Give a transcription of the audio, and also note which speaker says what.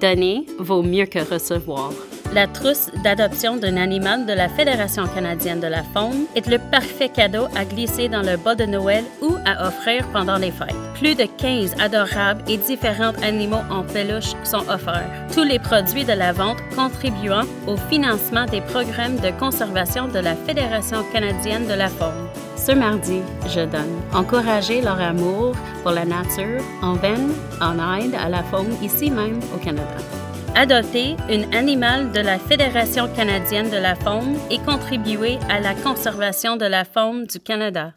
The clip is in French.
Speaker 1: Donner vaut mieux que recevoir. La trousse d'adoption d'un animal de la Fédération canadienne de la faune est le parfait cadeau à glisser dans le bas de Noël ou à offrir pendant les fêtes. Plus de 15 adorables et différents animaux en peluche sont offerts. Tous les produits de la vente contribuant au financement des programmes de conservation de la Fédération canadienne de la faune. Ce mardi, je donne. Encouragez leur amour pour la nature en veine, en aide à la faune ici même au Canada adopter un animal de la Fédération canadienne de la faune et contribuer à la conservation de la faune du Canada.